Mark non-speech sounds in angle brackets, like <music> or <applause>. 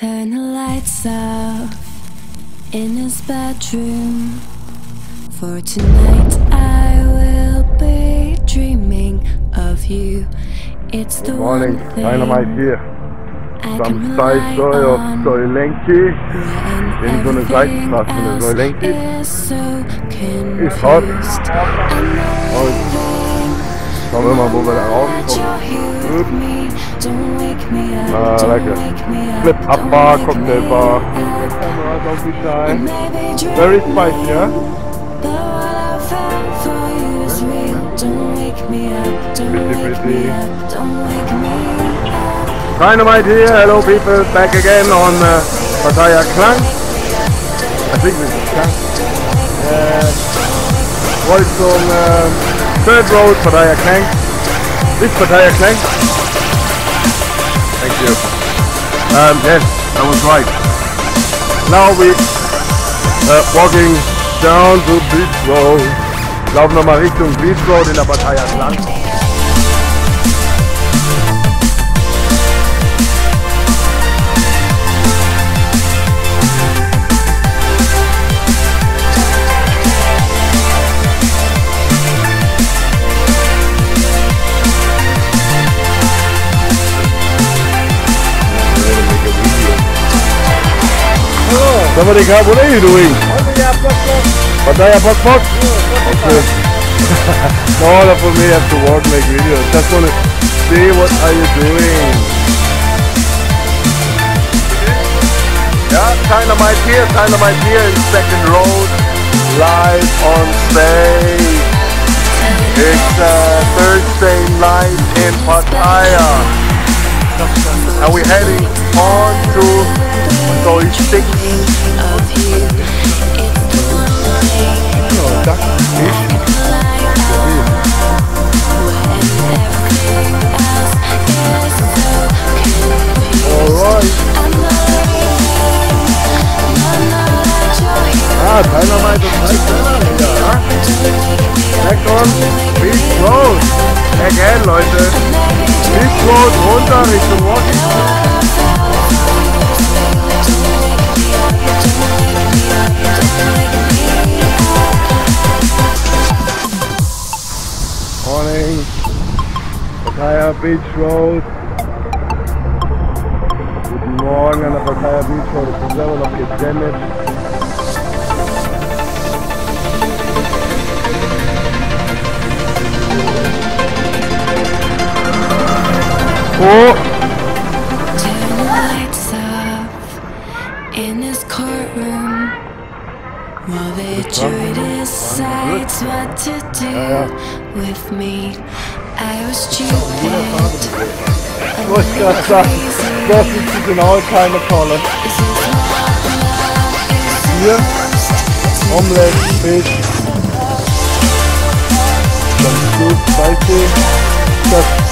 Turn the lights off in his bedroom. For tonight I will be dreaming of you. It's the Good morning, Thaynamite here. Some side story of when in so eine Seitenstraße, eine else Soi Lengkee. is so Ist hot. Und schauen wir mal, wo wir da rauskommen. Gut. Ah, lecker. Flip-Up-Bar, Cocktailbar. Camera, don't be shy. Very spicy, yeah? Pretty, pretty. Dynamite here, hello people, back again on uh, Pattaya Klang. I think this is Klang. Uh, Wolfsum, uh, third road, Pattaya Klang. This Pattaya Klang. Thank you. Um, yes, I was right. Now we uh, walking down to Beach Road. Laufen nochmal Richtung Beach Road in der Pattaya Klang. Somebody come, what are you doing? Pattaya Pok Pok? <laughs> Okay. no, for me, I have to walk, make videos. Just want to see what are you doing. Yeah, Thaynamite here, Thaynamite here in second road, live on stage. It's uh, Thursday night in Pattaya. And we're heading on to Soi 6. Oh, duck. Alright. Ah, Thaynamite Mike Brenner wieder, ja? Back on Beach Road. Again, Leute. Beach Road runter Richtung Washington. Beach Road. Guten Morgen an der Pattaya Beach Road. Ich bin selber noch gedamaged. Oh! Turn the lights off in his courtroom while they try to decide what to do with me. I was stupid. Wollte gerade sagen, das ist die genaue keine Kolle. Hier, Omelette, Fisch. Ganz gut, spicy. Das